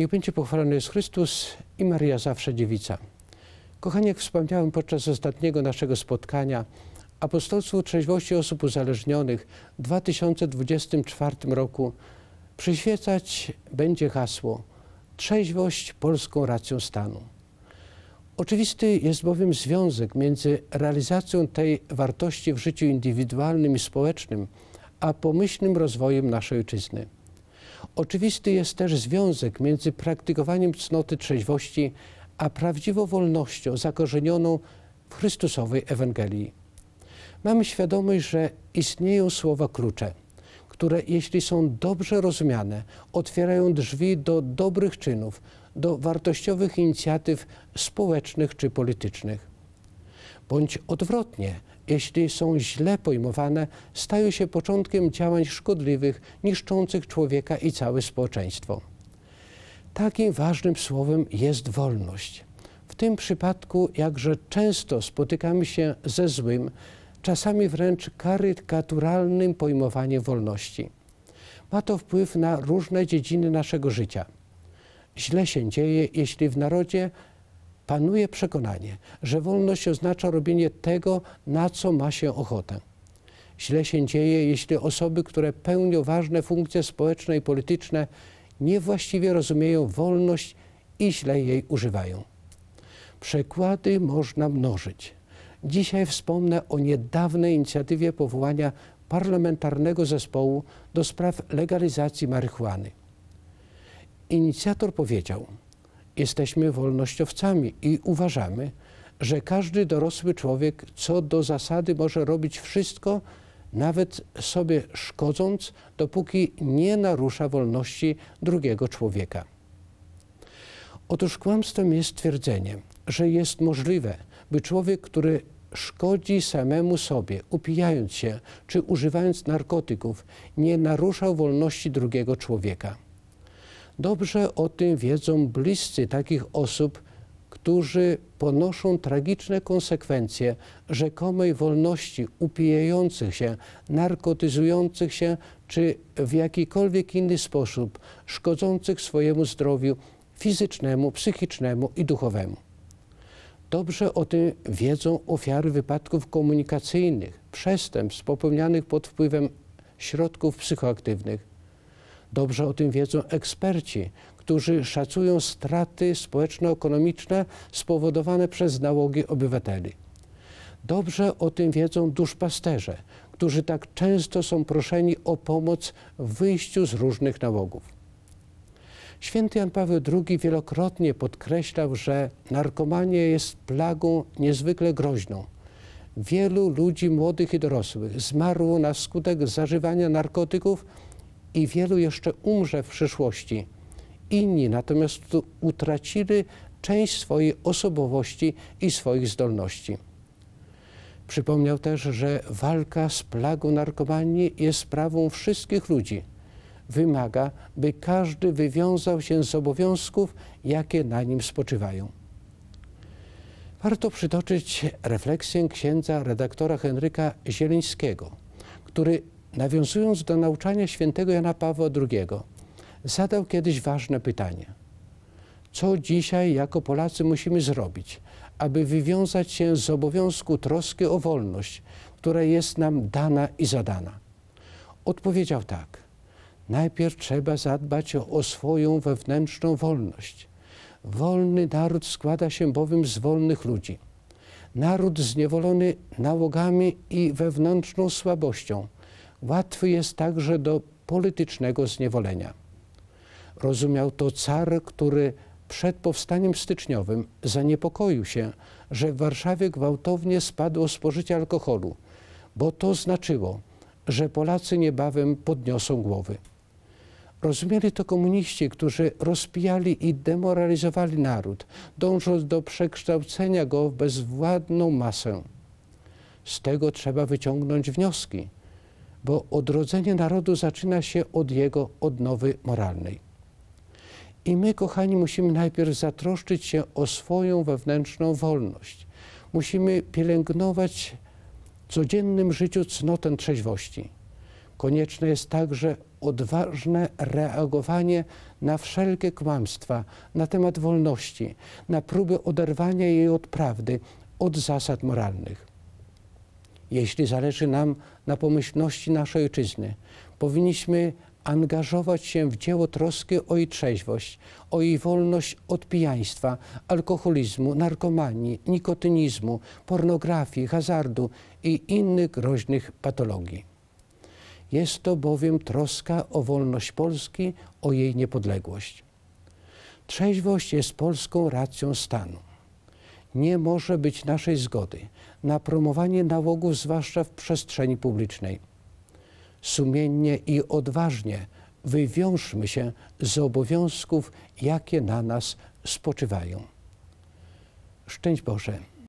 Niech będzie pochwalony jest Chrystus i Maria zawsze dziewica. Kochani, jak wspomniałem podczas ostatniego naszego spotkania, apostolstwu trzeźwości osób uzależnionych w 2024 roku przyświecać będzie hasło Trzeźwość polską racją stanu. Oczywisty jest bowiem związek między realizacją tej wartości w życiu indywidualnym i społecznym, a pomyślnym rozwojem naszej ojczyzny. Oczywisty jest też związek między praktykowaniem cnoty trzeźwości, a prawdziwą wolnością zakorzenioną w Chrystusowej Ewangelii. Mamy świadomość, że istnieją słowa klucze, które jeśli są dobrze rozumiane, otwierają drzwi do dobrych czynów, do wartościowych inicjatyw społecznych czy politycznych. Bądź odwrotnie, jeśli są źle pojmowane, stają się początkiem działań szkodliwych, niszczących człowieka i całe społeczeństwo. Takim ważnym słowem jest wolność. W tym przypadku jakże często spotykamy się ze złym, czasami wręcz karykaturalnym pojmowaniem wolności. Ma to wpływ na różne dziedziny naszego życia. Źle się dzieje, jeśli w narodzie panuje przekonanie, że wolność oznacza robienie tego, na co ma się ochotę. Źle się dzieje, jeśli osoby, które pełnią ważne funkcje społeczne i polityczne, niewłaściwie rozumieją wolność i źle jej używają. Przykłady można mnożyć. Dzisiaj wspomnę o niedawnej inicjatywie powołania parlamentarnego zespołu do spraw legalizacji marihuany. Inicjator powiedział: Jesteśmy wolnościowcami i uważamy, że każdy dorosły człowiek co do zasady może robić wszystko, nawet sobie szkodząc, dopóki nie narusza wolności drugiego człowieka. Otóż kłamstwem jest twierdzenie, że jest możliwe, by człowiek, który szkodzi samemu sobie, upijając się czy używając narkotyków, nie naruszał wolności drugiego człowieka. Dobrze o tym wiedzą bliscy takich osób, którzy ponoszą tragiczne konsekwencje rzekomej wolności upijających się, narkotyzujących się czy w jakikolwiek inny sposób szkodzących swojemu zdrowiu fizycznemu, psychicznemu i duchowemu. Dobrze o tym wiedzą ofiary wypadków komunikacyjnych, przestępstw popełnianych pod wpływem środków psychoaktywnych. Dobrze o tym wiedzą eksperci, którzy szacują straty społeczno-ekonomiczne spowodowane przez nałogi obywateli. Dobrze o tym wiedzą duszpasterze, którzy tak często są proszeni o pomoc w wyjściu z różnych nałogów. Święty Jan Paweł II wielokrotnie podkreślał, że narkomania jest plagą niezwykle groźną. Wielu ludzi młodych i dorosłych zmarło na skutek zażywania narkotyków i wielu jeszcze umrze w przyszłości. Inni natomiast utracili część swojej osobowości i swoich zdolności. Przypomniał też, że walka z plagą narkomanii jest sprawą wszystkich ludzi – wymaga, by każdy wywiązał się z obowiązków, jakie na nim spoczywają. Warto przytoczyć refleksję księdza redaktora Henryka Zielińskiego, który nawiązując do nauczania świętego Jana Pawła II, zadał kiedyś ważne pytanie. Co dzisiaj jako Polacy musimy zrobić, aby wywiązać się z obowiązku troski o wolność, która jest nam dana i zadana? Odpowiedział tak – Najpierw trzeba zadbać o, o swoją wewnętrzną wolność. Wolny naród składa się bowiem z wolnych ludzi. Naród zniewolony nałogami i wewnętrzną słabością łatwy jest także do politycznego zniewolenia. Rozumiał to car, który przed powstaniem styczniowym zaniepokoił się, że w Warszawie gwałtownie spadło spożycie alkoholu, bo to znaczyło, że Polacy niebawem podniosą głowy. Rozumieli to komuniści, którzy rozpijali i demoralizowali naród, dążąc do przekształcenia go w bezwładną masę. Z tego trzeba wyciągnąć wnioski, bo odrodzenie narodu zaczyna się od jego odnowy moralnej. I my, kochani, musimy najpierw zatroszczyć się o swoją wewnętrzną wolność. Musimy pielęgnować w codziennym życiu cnotę trzeźwości. Konieczne jest także odważne reagowanie na wszelkie kłamstwa na temat wolności, na próby oderwania jej od prawdy, od zasad moralnych. Jeśli zależy nam na pomyślności naszej ojczyzny, powinniśmy angażować się w dzieło troski o jej trzeźwość, o jej wolność od pijaństwa, alkoholizmu, narkomanii, nikotynizmu, pornografii, hazardu i innych groźnych patologii. Jest to bowiem troska o wolność Polski, o jej niepodległość. Trzeźwość jest polską racją stanu. Nie może być naszej zgody na promowanie nałogów, zwłaszcza w przestrzeni publicznej. Sumiennie i odważnie wywiążmy się z obowiązków, jakie na nas spoczywają. Szczęść Boże.